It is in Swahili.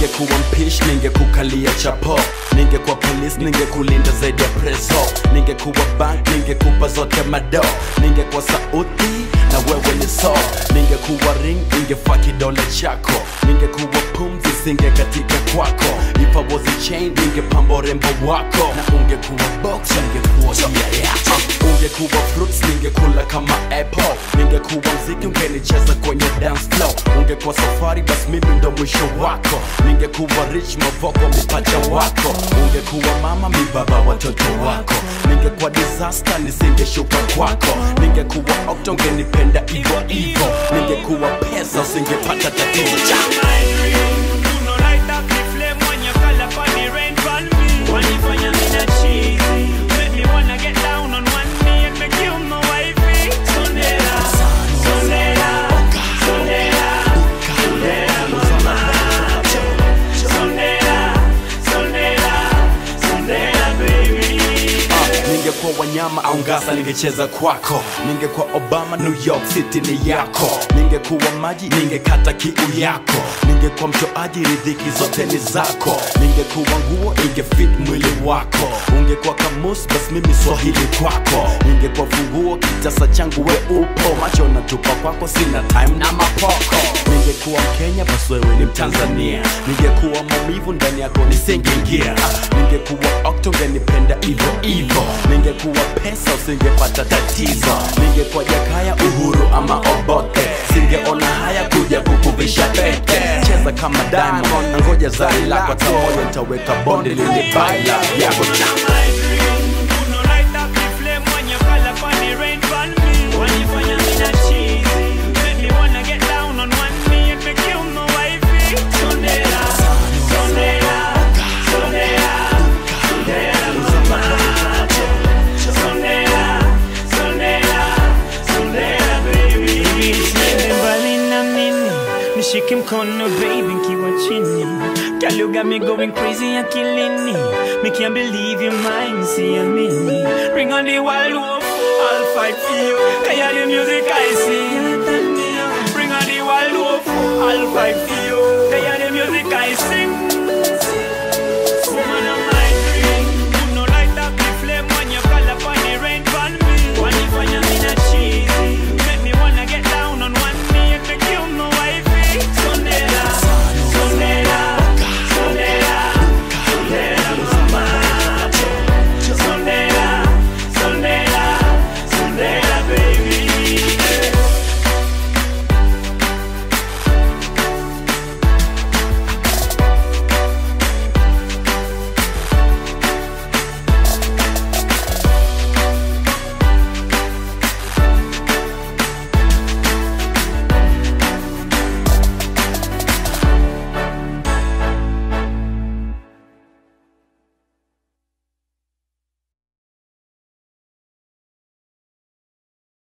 ningekuwa mpish ningekukalia chapo. Ningekuwa polis ningekulinda zaidi ya preso. Ningekuwa bank ningekupa zote mado. Ningekuwa sauti na wewe ni so. Ningekuwa ring ningefaa kidole chako. Ningekuwa pumzi singe katika kwako. If I was a chain ningepamba urembo wako. Na ungekuwa box ningekuwa tia yako ungekuwa fruits ningekula kama apple. Ningekuwa mziki ungenicheza kwenye dance floor. Ungekuwa safari bas mimi ndo mwisho wako. Ningekuwa rich mavoko mipacha wako. Ungekuwa mama mi baba watoto wako. Ningekuwa disaster nisingeshuka kwako. Ningekuwa okto ungenipenda ivo ivo ningekuwa pesa usingepata tatizo. cha Ningekuwa wanyama au ngasa ningecheza kwako. Ningekuwa obama new york city ni yako. Ningekuwa maji ningekata kiu yako. Ningekuwa mtoaji ridhiki zote ni zako. Ningekuwa nguo ingefit mwili wako. Ungekuwa kamus bas mimi swahili kwako. Ningekuwa funguo kitasa changu we upo. Macho natupa kwako sina time na mapoko. Ningekuwa Kenya, bas wewe ni mtanzania. Ningekuwa maumivu ndani yako nisingeingia. Ningekuwa okto ungenipenda ivo ivo ningekuwa pesa usingepata tatizo ningekuwa jakaya uhuru ama obote singeona haya kuja kukuvisha pete cheza kama diamond na ngoja zari lako tamoyo ntaweka bonde lilibaila yako Mkono baby nkiwa chini. Girl you got me going crazy akilini. Me Me can't believe you're mine, siamini. Bring on the wild wolf, I'll fight for you. Kaya the music I sing Bring on the wild wolf, I'll fight for you. Kaya the music I sing